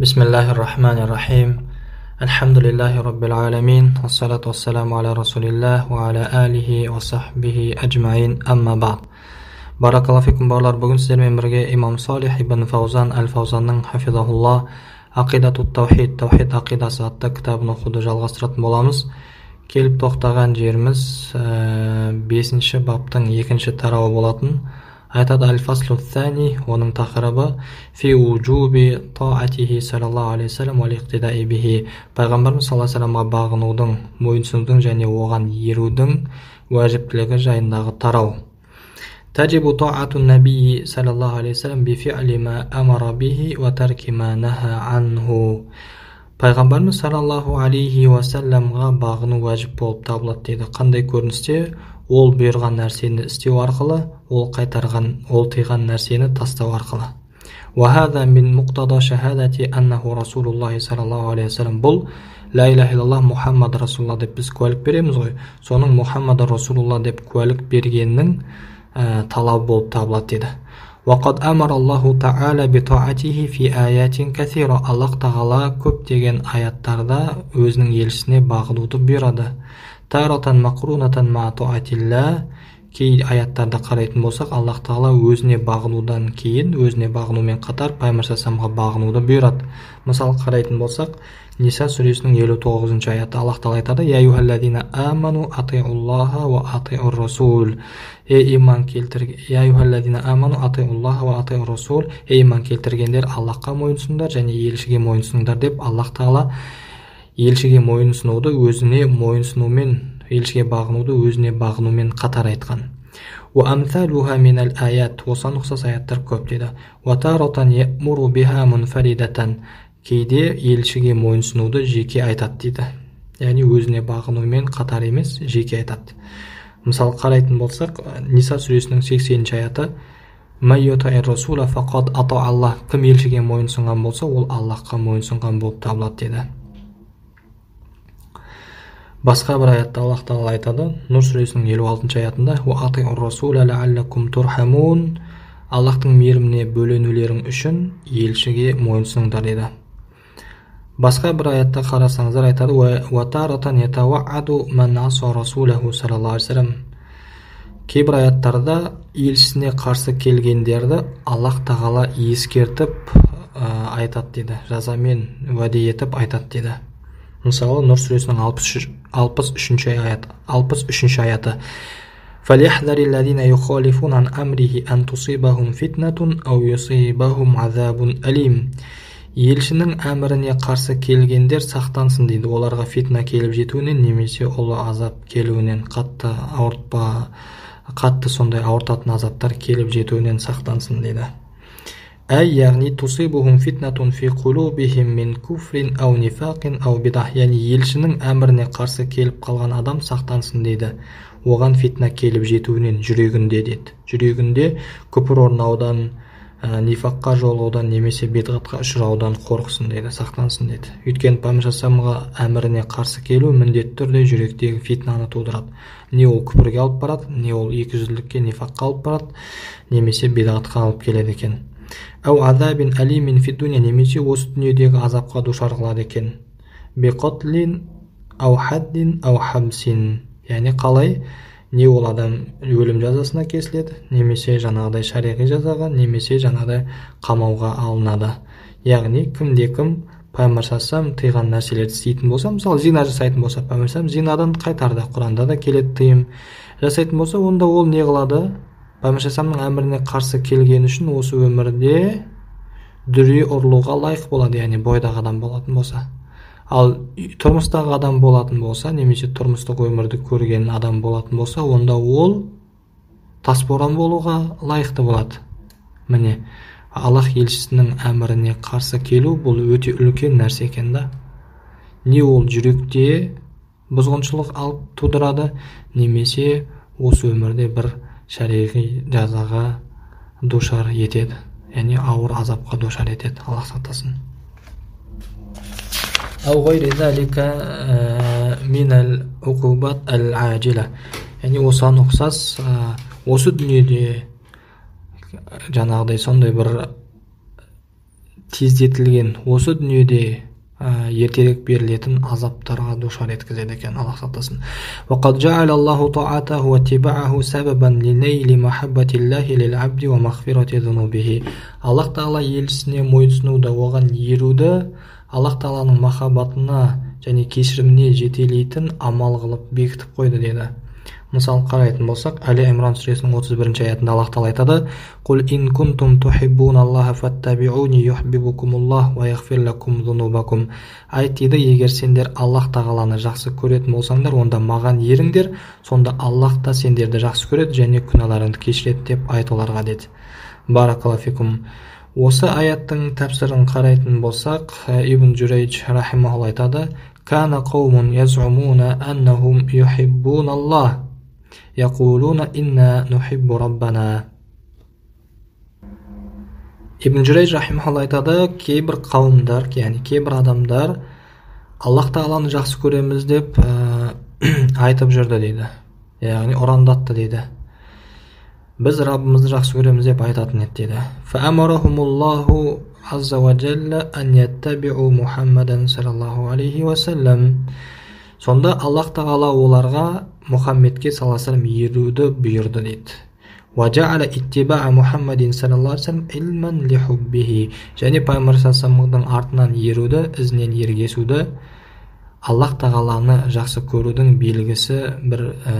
بسم الله الرحمن الرحيم الحمد لله رب العالمين والصلاة والسلام على رسول الله وعلى آله وصحبه أجمعين أما بعد баракалла фикум барлар бүгін сіздермен бірге имам салих ибн фаузан әл фаузанның хафизахулла ақидату таухид таухид ақидасы атты кітабын оқуды жалғастыратын боламыз келіп тоқтаған жеріміз бесінші баптың екінші тарауы болатын айтады әл фаслу thani оның тақырыбы фи уджуби таатихи саллаллаху алейхи вассалам уал иқтидаи бихи пайғамбарымыз саллаллаху алейхи вассаламға бағынудың мойынсұнудың және оған ерудің уәжіптілігі жайындағы тарау تجب طاعة النبي صلى الله عليه وسلم بفعل ما أمر به وترك ما نهى عنه пайғамбарымыз саллаллаху алейхи уассаламға бағыну уәжіп болып табылады дейді қандай көріністе ол бұйырған нәрсені істеу арқылы ол қайтарған ол тыйған нәрсені тастау арқылы وهذا من مقتضى شهادة أنه رسول الله صلى الله عليه وسلم бұл ла иляха иллаллах мұхаммад расулалла деп біз куәлік береміз ғой соның мұхаммад расулулла деп куәлік бергеннің ә, талабы болып табылады деді وقد أمر الله تعالى بطاعته في آيات كثيرة аллах тағала көптеген аяттарда өзінің елшісіне бағынуды бұйырады таратан мақрунатан ма кей аяттарды қарайтын болсақ аллах тағала өзіне бағынудан кейін өзіне бағынумен қатар пайғамбар бағынуды бұйырады мысалы қарайтын болсақ ниса сүресінің елу тоғызыншы аяты аллах тағала айтады аману атиуллаха иман аману атиуллаха ва атиур расул иман келтіргендер аллахқа мойынсұныңдар және елшіге мойынсұныңдар деп аллах тағала елшіге мойынсұнуды өзіне мойынсұнумен елшіге бағынуды өзіне бағынумен қатар айтқан. Осыған ұқсас аяттар көп дейді кейде елшіге мойынсұнуды жеке айтады дейді яғни өзіне бағынумен қатар емес жеке айтады. Мысалы қарайтын болсақ ниса сүресінің сексенінші аяты кім елшіге мойынсұнған болса ол аллахқа мойынсұнған болып табылады деді. Басқа бір аятта аллах тағала айтады. Нұр сүресінің елу алтыншы аятында аллахтың мейіріміне бөленулерің үшін елшіге мойынсұныңдар деді. Басқа бір аятта қарасаңыздар айтады кейбір аяттарда елшісіне қарсы келгендерді аллах тағала ескертіп ә, айтады дейді жазамен уәде етіп айтады дейді мысалы нұр сүресінің алпыс үшінші аят алпыс үшінші аяты فليحذر الذين يخالفون عن أمره أن تصيبهم فتنة أو يصيبهم عذاب أليم елшінің әміріне қарсы келгендер сақтансын дейді оларға фитна келіп жетуінен немесе ұлы азап келуінен қатты ауыртпа қатты сондай ауыртатын азаптар келіп жетуінен сақтансын дейді әй яғни тусибухум фитнатун фи кулубихим мин куфрин ау нифақин ау бидах яғни елшінің әміріне қарсы келіп қалған адам сақтансын дейді оған фитна келіп жетуінен жүрегінде деді жүрегінде күпір орнаудан ә, нифаққа жолығудан немесе бедғатқа ұшыраудан қорықсын дейді сақтансын деді өйткені пайғамбар әміріне қарсы келу міндетті түрде жүректегі фитнаны тудырады не ол күпірге алып барады не ол екіжүзділікке нифаққа алып барады немесе бедғатқа алып келеді екен әу азабин әлимин немесе осы дүниедегі азапқа душар қылады екен беқотлин ау хаддин ау хабсин яғни қалай? Не ол адам өлім жазасына кесіледі немесе жаңағыдай шариғи жазаға немесе жаңағыдай қамауға алынады. Яғни кімде кім пайғамбар тыйған нәрселерді істейтін болса мысалы зина жасайтын болса пайғамбар зинадан қайтарды құранда да келеді тыйым жасайтын болса онда ол не қылады? Пайғамбар әміріне қарсы келгені үшін осы өмірде дүре ұрылуға лайық болады яғни бойдақ адам болатын болса. Ал тұрмыстағы адам болатын болса немесе тұрмыстық өмірді көрген адам болатын болса онда ол тасборан болуға лайықты болады. Міне аллах елшісінің әміріне қарсы келу бұл өте үлкен нәрсе екен да. Не ол жүректе бұзғыншылық алып тудырады немесе осы өмірде бір шариғи жазаға душар етеді. Яғни ауыр азапқа душар етеді. Аллах сақтасын. Э, Яғни осыған ұқсас э, осы дүниеде э, жаңағыдай сондай бір тездетілген осы дүниеде ә, ертерек берілетін азаптарға душар еткізеді екен алла сақтасын. Аллах тағала елшісіне мойынсынуды оған еруді аллах тағаланың махаббатына және кешіріміне жетелейтін амал қылып бекітіп қойды деді мысалы қарайтын болсақ әли имран сүресінің отыз бірінші аятында аллах тағала айтады құл ин кунтум айт дейді егер сендер аллах тағаланы жақсы көретін болсаңдар онда маған еріңдер сонда аллах та сендерді жақсы көреді және күнәларыңды кешіреді деп айт оларға деді. Баракалафикум осы аяттың тәпсірін қарайтын болсақ ибн журейдж рахимахулла айтады кана қаумун язумуна аннахум яқулуна инна нухиббу раббана ибн журейдж рахимахулла айтады кейбір қауымдар яғни кейбір адамдар аллах тағаланы жақсы көреміз деп ә, айтып жүрді дейді яғни ұрандатты дейді біз раббымызды жақсы көреміз деп айтатын еді дейді ан алейхи сонда Аллах тағала оларға мұхаммедке саласын еруді бұйырды дейді. Иттибаа саллаллаху алейхи және пайғамбар саллаллаху артынан еруді ізінен ергесуді Аллах тағаланы жақсы көрудің белгісі бір ә,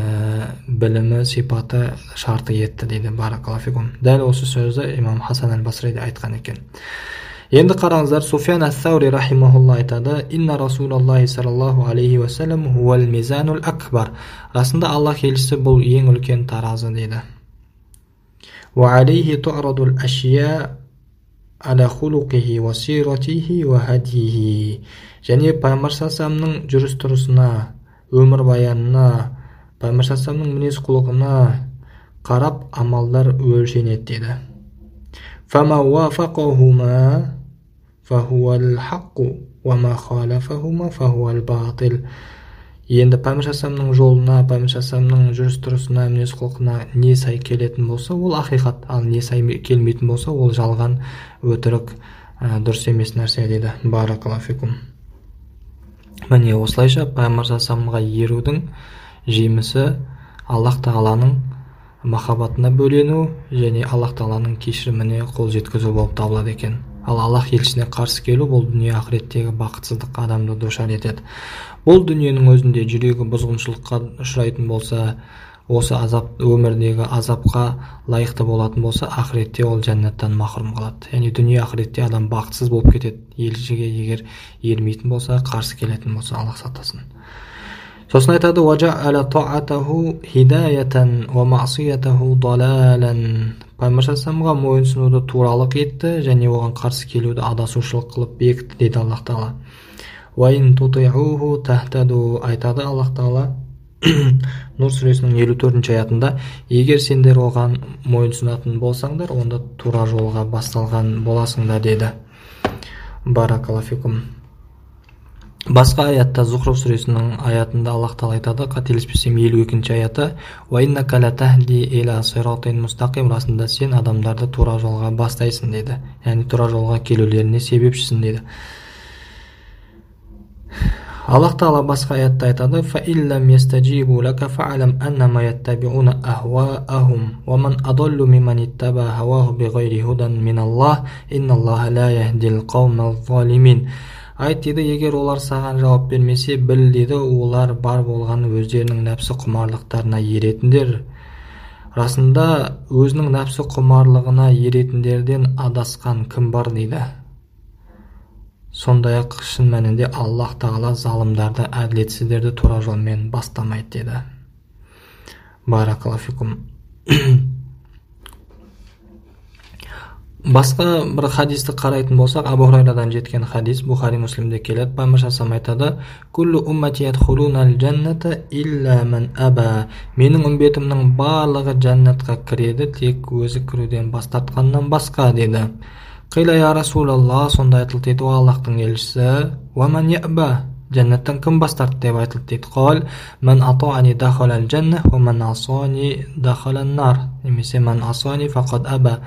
білімі сипаты шарты етті дейді. Баракаллафикум дәл осы сөзді имам хасан аль-Басри де айтқан екен енді қараңыздар суфян ас саури рахимахулла айтады инна расулаллахи саллаллаху алейхи уассалам хуал мизанул акбар расында аллах елшісі бұл ең үлкен таразы дейді وعليه تعرض الأشياء على خلقه وسيرته وهديه және пайғамбар саллаллаху жүріс тұрысына өмірбаянына пайғамбар саллаллаху мінез құлқына қарап амалдар өлшенеді дейді енді пайғамбар жолына пайғамбар жүріс тұрысына мінез құлқына не сай келетін болса ол ақиқат. Ал не сай келмейтін болса ол жалған өтірік. Ә, дұрыс емес нәрсе дейді. Баракалафикум міне осылайша пайғамбар ерудің жемісі аллах тағаланың махаббатына бөлену және аллах тағаланың кешіріміне қол жеткізу болып табылады екен. Ал аллах елшісіне қарсы келу бұл дүние ақыреттегі бақытсыздық адамды душар етеді. Бұл дүниенің өзінде жүрегі бұзғыншылыққа ұшырайтын болса осы азап өмірдегі азапқа лайықты болатын болса ақыретте ол жәннаттан махрұм қалады. Яғни дүние ақыретте адам бақытсыз болып кетеді. Елшіге егер ермейтін болса қарсы келетін болса аллах сақтасын. Сосын айтады пайғамбар мойынсынуды туралық етті және оған қарсы келуді адасушылық қылып бекітті дейді аллах тағала. Айтады аллах тағала нұр сүресінің елу төртінші аятында егер сендер оған мойынсұнатын болсаңдар онда тура жолға басталған боласыңдар деді. Баракалафикум басқа аятта зухруф сүресінің аятында аллах тағала айтады қателеспесем елу екінші аяты расында сен адамдарды тура жолға бастайсың дейді. Яғни тура жолға келулеріне себепшісің дейді. Аллах тағала басқа аятта айтады айт дейді егер олар саған жауап бермесе біл деді. Олар бар болғаны өздерінің нәпсі құмарлықтарына еретіндер. Расында өзінің нәпсі құмарлығына еретіндерден адасқан кім бар дейді. Сондай ақ шын мәнінде аллах тағала залымдарды әділетсіздерді тура жолмен бастамайды деді. Баракалафикум басқа бір хадисті қарайтын болсақ абу хурайрадан жеткен хадис бухари муслимде келеді. Пайғамбар айтады менің үмбетімнің барлығы жәннатқа кіреді тек өзі кіруден бас тартқаннан басқа деді. Қила я расулалла сонда айтылды дейді о аллахтың елшісі жәннаттан кім бас тартты деп айтылды дейді қол мән атоани дахалал жанна ва мән асани дахалан нар немесе мән асани фақат аба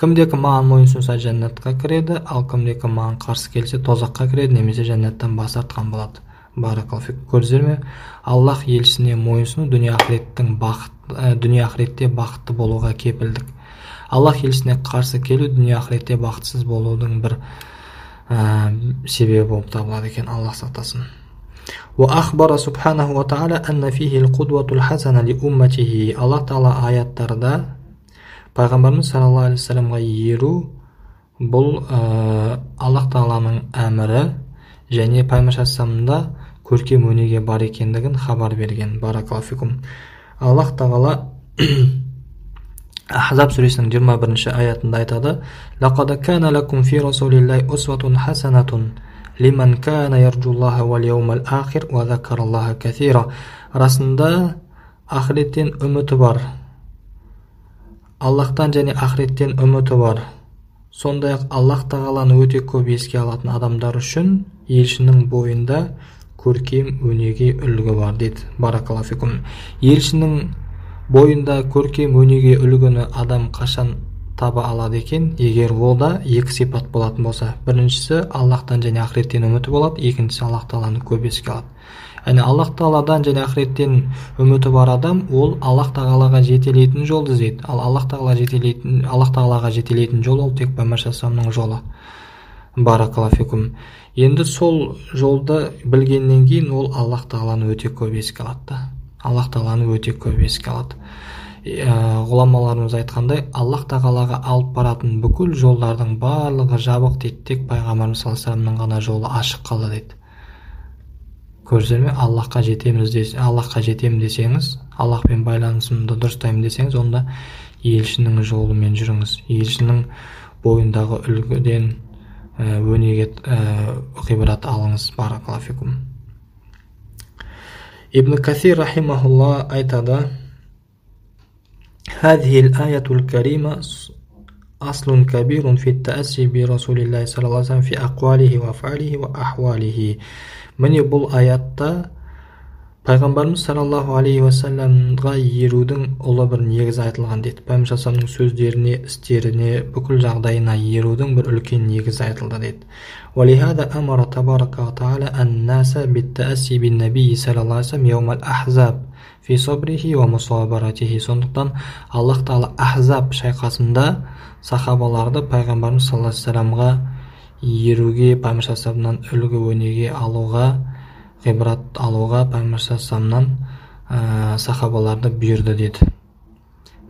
кімде кім маған мойынсұнса жәннатқа кіреді ал кімде кім маған қарсы келсе тозаққа кіреді немесе жәннаттан бас тартқан болады баракалфик көрдіңіздер ме аллах елшісіне мойынсыну дүние ақыреттің бақыт ә, дүние ақыретте бақытты болуға кепілдік аллах елшісіне қарсы келу дүние ақыретте бақытсыз болудың бір себебі болып табылады екен аллах сақтасын وأخبر سبحانه وتعالى أن فيه القدوة الحسنة لأمته аллах тағала аяттарда пайғамбарымыз саллаллаху алейхи вассаламға еру бұл ә, аллах тағаланың әмірі және пайғамбар көркем өнеге бар екендігін хабар берген баракалфикум аллах тағала ahzab surasining jiyirma birinchi oyatida aytadi laqad kana lakum fi rasulillahi uswatun hasanatun liman kana yarjulloha val yawmal akhir va zakaralloha kathira. Расында ақыреттен үміті бар аллахтан және ақыреттен үміті бар сондай ақ аллах тағаланы өте көп еске алатын адамдар үшін елшінің бойында көркем өнеге үлгі бар дейді баракалафикум елшінің бойында көркем өнеге үлгіні адам қашан таба алады екен? Егер да екі сипат болатын болса. Біріншісі аллахтан және ақыреттен үміті болады. Екіншісі аллах тағаланы көп еске алады. Яғни аллах тағаладан және ақыреттен үміті бар адам ол аллах тағалаға жетелейтін жолды іздейді ал аллах тағала жетелейтін аллах тағалаға жетелейтін жол ол тек пайғамбар жолы. Баракалафикум енді сол жолды білгеннен кейін ол аллах тағаланы өте көп еске алады да. Аллах тағаланы өте көп еске алады. Ә, ғұламаларымыз айтқандай аллах тағалаға алып баратын бүкіл жолдардың барлығы жабық дейді. Тек пайғамбарымыз саллаллаху ғана жолы ашық қалды дейді. Көрдіңіздер ме аллахқа жетеміз десе аллахқа жетемін десеңіз аллахпен байланысымды дұрыстаймын десеңіз онда елшінің жолымен жүріңіз. Елшінің бойындағы үлгіден өнеге ғибрат алыңыз. Баракалафикум ابن كثير رحمه الله أيتدا هذه الآية الكريمة أصل كبير في التأسي برسول الله صلى الله عليه وسلم في أقواله وأفعاله وأحواله. من يبول آيات пайғамбарымыз саллаллаху алейхи уассаламға ерудің ұлы бір негізі айтылған дейді пайғамбар сөздеріне істеріне бүкіл жағдайына ерудің бір үлкен негізі айтылды дейді ولهذا أمر تبارك وتعالى الناس بالتأسي بالنبي صلى الله عليه وسلم يوم الأحزاب في صبره ومصابرته сондықтан аллах тағала ахзаб шайқасында сахабаларды пайғамбарымыз саллаллаху алейхи вассаламға еруге пайғамбар үлгі өнеге алуға ғибрат алуға пайғамбар ә, сахабаларды бұйырды деді.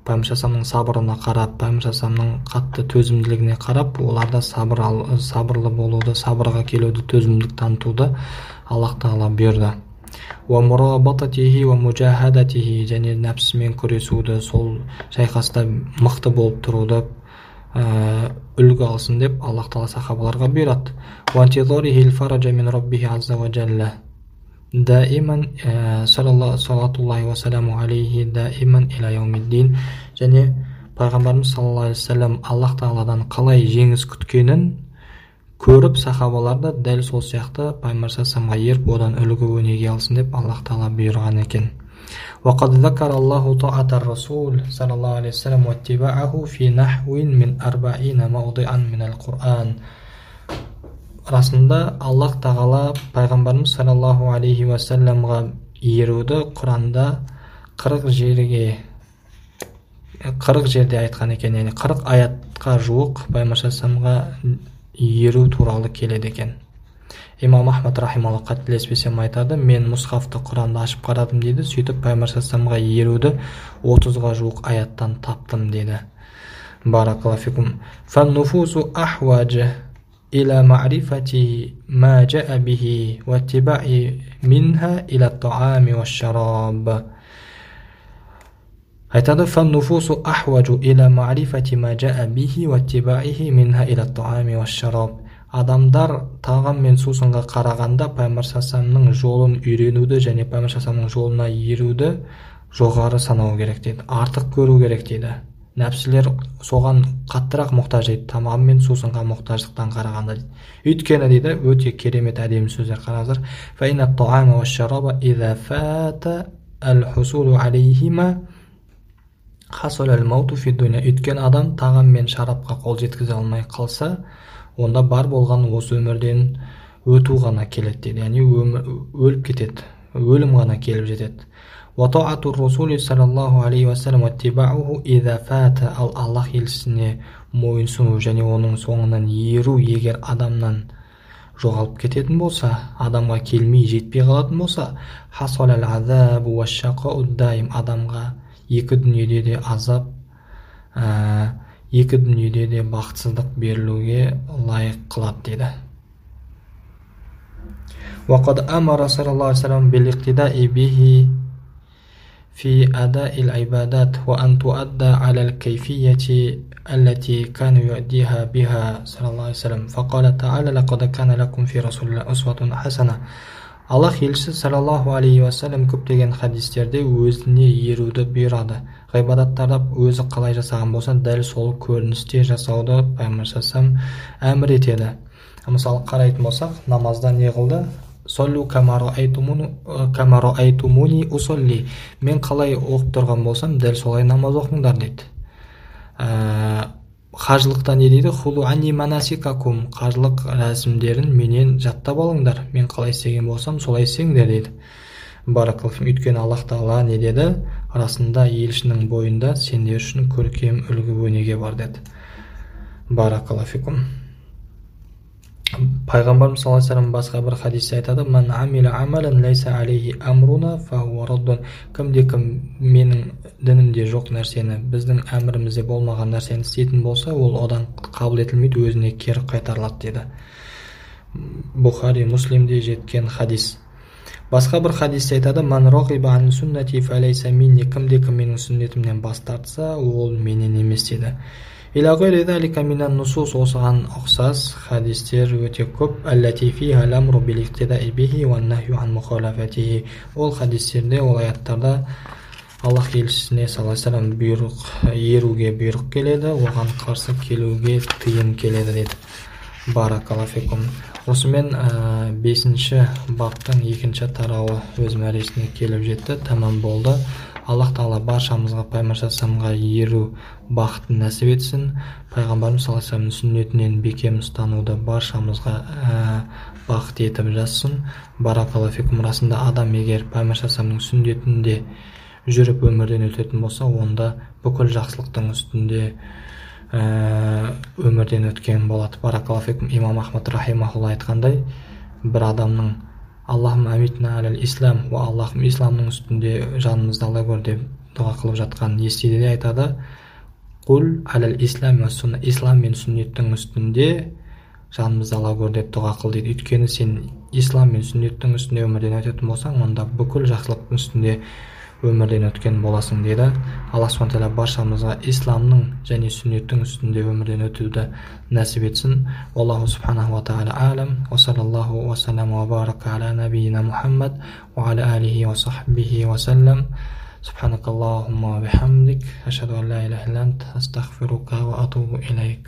Пайғамбар сабырына қарап пайғамбар қатты төзімділігіне қарап оларда сабыр ал, сабырлы болуды сабырға келуді төзімділік танытуды аллах тағала бұйырды. Және нәпсімен күресуді сол шайқаста мықты болып тұруды ә, үлгі алсын деп аллах тағала сахабаларға бұйырады дәиман саллаллаху уассаламу алейхи дәиман иля яумиддин және пайғамбарымыз саллаллаху алейхи вассалам аллах тағаладан қалай жеңіс күткенін көріп сахабалар да дәл сол сияқты пайғамбар еріп одан үлгі өнеге алсын деп аллах тағала бұйырған екен وقد ذكر الله طاعة الرسول صلى الله عليه وسلم واتباعه في نحو من أربعين موضعا من القرآن расында аллах тағала пайғамбарымыз саллаллаху алейхи уассаламға еруді құранда қырық жерге қырық жерде айтқан екен яғни қырық аятқа жуық пайғамбар еру туралы келеді екен. Имам ахмад рахималла қателеспесем айтады мен мұсхафты құранды ашып қарадым дейді. Сөйтіп пайғамбар еруді отызға жуық аяттан таптым деді ila ma'rifati ma ja'a bihi wa tibai minha ila at-ta'ami айтады фаннуфусу иля ма'рифати бихи минха иля тағам мен сусынға қарағанда пайғамбар жолын үйренуді және пайғамбар жолына еруді жоғары санау керек дейді артық көру керек дейді нәпсілер соған қаттырақ мұқтаж дейді тамағы мен сусынға мұқтаждықтан қарағанда. Дейді өйткені дейді өте керемет әдемі сөздер қараңыздар. Өйткені адам тағам мен шарапқа қол жеткізе алмай қалса онда бар болған осы өмірден өту ғана келеді дейді. Яғни өліп кетеді өлім ғана келіп жетеді. саллаллаху алейхи уассалам ал аллах елшісіне мойынсұну және оның соңынан еру егер адамнан жоғалып кететін болса адамға келмей жетпей қалатын болса адамға екі дүниеде де азап ә, екі дүниеде де бақытсыздық берілуге лайық қылады дейді وقد أمر صلى الله عليه وسلم بالاقتداء به في أداء العبادات وأن تؤدى على الكيفية التي كان يؤديها بها صلى الله عليه وسلم فقال تعالى لقد كان لكم في رسول الله أسوة حسنة аллах елшісі саллаллаху алейхи уассалам көптеген хадистерде өзіне еруді бұйырады ғибадаттарда өзі қалай жасаған болса дәл сол көріністе жасауды пайғамбар әмір етеді мысалы қарайтын болсақ намазда не қылды Айтумуни усолли. Мен қалай оқып тұрған болсам дәл солай намаз оқыңдар дейді қажылықта не дейді? Хулу ани манасикакум. Қажылық рәсімдерін менен жаттап алыңдар. Мен қалай істеген болсам солай істеңдер дейді баракалфим өйткені аллах тағала не деді? Расында елшінің бойында сендер үшін көркем үлгі өнеге бар деді. Пайғамбарымыз саллаллаху алейхи вассалам басқа бір хадисте айтады ман амалан лайса алейхи амруна кімде кім менің дінімде жоқ нәрсені біздің әмірімізде болмаған нәрсені істейтін болса ол одан қабыл етілмейді өзіне кері қайтарылады деді бұхари муслимде жеткен хадис басқа бір хадисте айтады ман кімде кім менің сүннетімнен бас тартса ол менен емес дейді нусус осыған ұқсас хадистер өте көп ол хадистерде ол аяттарда аллах елшісіне саллаллаху бұйрық еруге бұйрық келеді оған қарсы келуге тыйым келеді деді баракалафикум осымен ә, бесінші баптың екінші тарауы өз мәресіне келіп жетті тәмам болды. Аллах тағала баршамызға пайғамбар еру бақытын нәсіп етсін. Пайғамбарымыз саллаллаху алейhi сүннетінен бекем ұстануды баршамызға ә, бақыт етіп жазсын. Баракаллафикум расында адам егер пайғамбар сүннетінде жүріп өмірден өтетін болса онда бүкіл жақсылықтың үстінде өмірден өткен болады баракаллафикум имам ахмад рахимахулла айтқандай бір адамның аллахым амитна әләл ислам уа аллахым исламның үстінде жанымызды ала көр деп дұға қылып жатқан естиді де айтады. Құл әләл ислам ислам мен сүннеттің үстінде жанымызды ала көр деп дұға қыл дейді. Өйткені сен ислам мен сүннеттің үстінде өмірден өтетін болсаң онда бүкіл жақсылықтың үстінде өмірден өткен боласың деді алла субхан тағала баршамызға исламның және сүннеттің үстінде өмірден өтуді нәсіп етсін аллаху субханаху ва тағала алам уа саллаллаху уассалам уа барака аля набиина мухаммад уа аля алихи уа сахбихи уасалам سبحانك اللهم وبحمدك أشهد أن لا إله إلا أنت أستغفرك وأتوب إليك